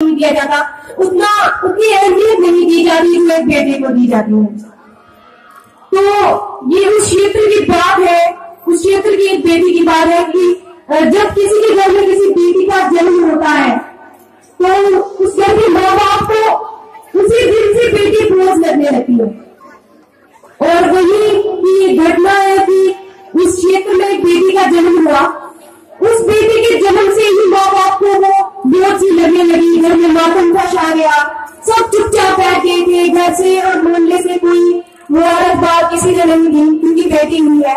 नहीं दिया जाता। उतना उतनी अहमियत नहीं दी जाती जो एक बेटे को दी जाती है। तो ये उस क्षेत्र की बात है, उस क्षेत्र की एक बेटी की बात है कि जब किसी के घर में किसी बेटी का जन्म होता है तो उस घर के माँ बाप को उसी दिन से बेटी बोझ लगने लगती है। और वही की घटना है कि उस क्षेत्र में एक बेटी का जन्म हुआ। उस बेटी के जन्म से ही माँ बाप को वो बोझ सी लगने लगी, घर में मातम का छा गया। सब चुपचाप बैठ गए थे, घर से और मोहल्ले से कोई मुबारकबाद किसी ने नहीं दी, क्योंकि बेटी हुई है।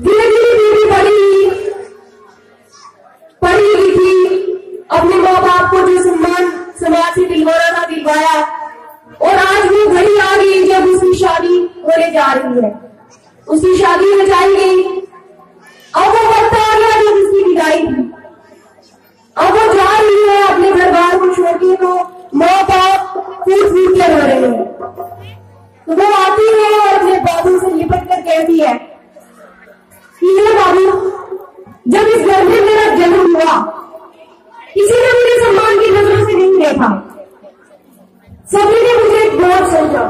धीरे धीरे बेटी बड़ी हुई पढ़ी लिखी, अपने माँ बाप को जो सम्मान समाज से दिलवाना था, दिलवाया। और आज वो घड़ी आ गई जब उसकी शादी होने जा रही है। उसकी शादी हो जाएगी। अब वो वक्त आ गया जब उसकी विदाई थी अब वो जा रही है अपने घर बार को छोड़ के तो माँ बाप फूट फूट कर रहे हैं। तो वो आती है और अपने बाबू से लिपट कर कहती है कि ये बाबू, जब इस घर में मेरा जन्म हुआ, किसी ने मेरे सम्मान की नज़रों से नहीं देखा सभी ने मुझे बहुत सोचा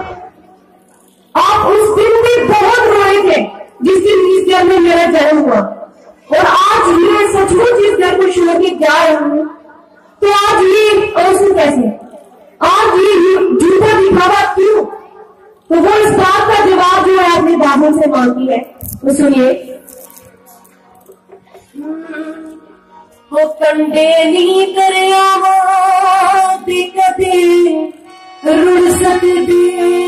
आप उस दिन भी बहुत रोए थे जिस दिन इस घर में मेरा जन्म हुआ और आज मैं सचमुच इस घर को छोड़ के जा रहा हूँ तो आज ये आँसू कैसे? आज ये झूठा दिखावा क्यों? तो वो इस बात का जवाब जो है अपने बाबू से मांगती है। तो सुनिए। वो कंडे नहीं करया ते कदे रुड़ सकदे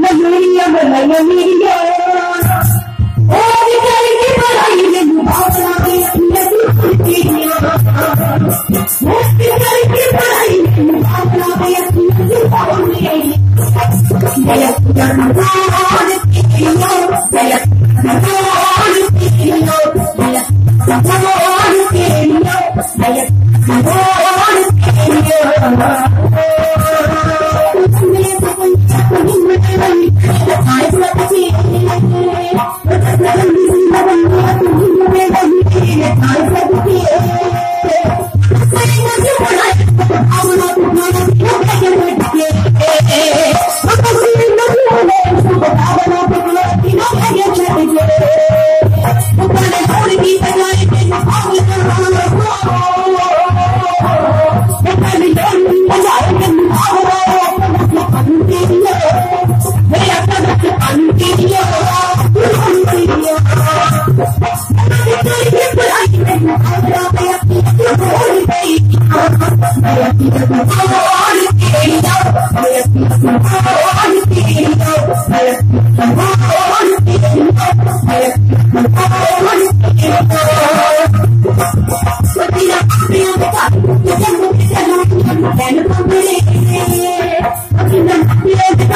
न लोड़ियाँ मनाइया मेरिया ओ निकल के पढ़ाई में मुबादला के अपने दिल की दिया ओ निकल के पढ़ाई में मुबादला के अपने दिल की दिया जय जगन्नाथ की जय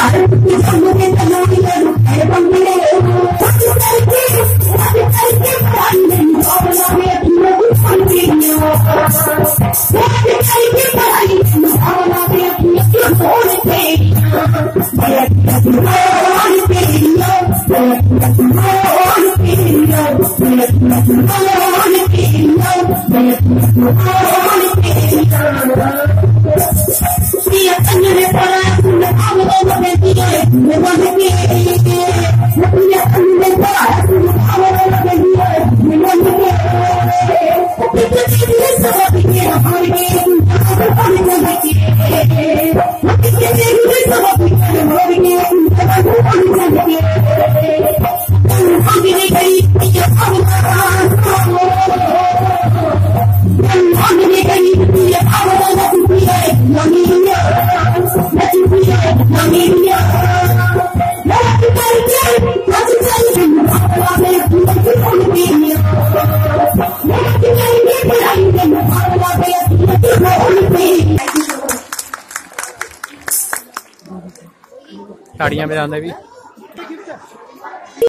I'm I wanna gonna be साड़ियाँ में भी